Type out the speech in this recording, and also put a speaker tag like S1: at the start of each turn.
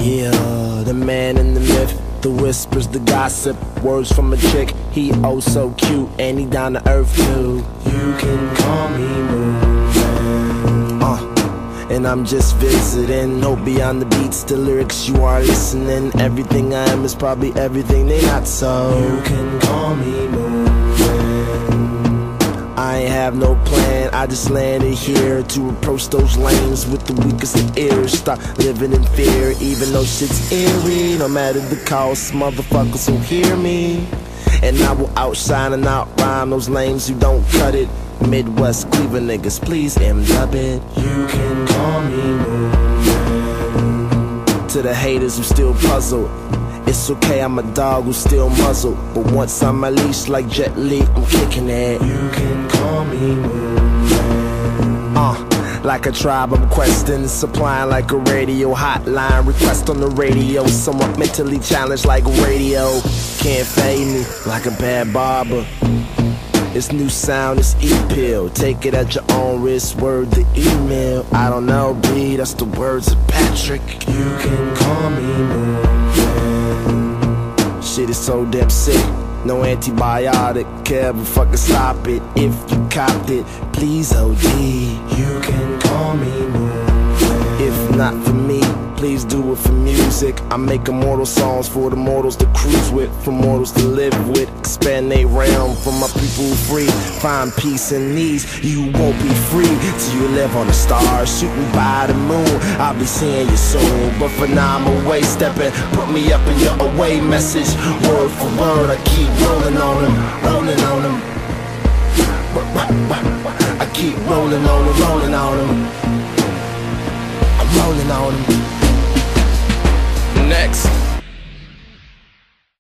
S1: Yeah, the man in the myth. The whispers, the gossip, words from a chick. He oh so cute, and he down to earth too. You can call me Moon. Uh, and I'm just visiting. No, beyond the beats, the lyrics you are listening. Everything I am is probably everything they not so. You can call me Moon. Have no plan, I just landed here to approach those lanes with the weakest of ears. Stop living in fear, even though shit's eerie. No matter the cost, motherfuckers will hear me. And I will outshine and outrhyme those lames who don't cut it. Midwest Cleveland niggas, please M dub it. You can call me Moon. To the haters who still puzzled. It's okay, I'm a dog who's still muzzled. But once I'm unleashed like Jet Li, I'm kicking it. You can call me Moon. Uh, like a tribe, I'm questing, supplying like a radio hotline. Request on the radio, somewhat mentally challenged like radio. Can't fade me like a bad barber. It's new sound, it's e-pill. Take it at your own risk, word the email. I don't know, B, that's the words of Patrick. You can call me Moon. So damn sick. No antibiotic can ever fucking stop it. If you copped it, please OD. You can call me. If not for me, please do it for music. I make immortal songs for the mortals to cruise with, for mortals to live with. Expand their realm for my people free. Find peace in these. You won't be free till you live on the stars, shooting by the moon. I'll be seeing you soon, but for now I'm away stepping. Put me up in your away message, word for word. I keep rolling on them, rolling on them. I keep rolling on them, rolling on them. I'm rolling on them.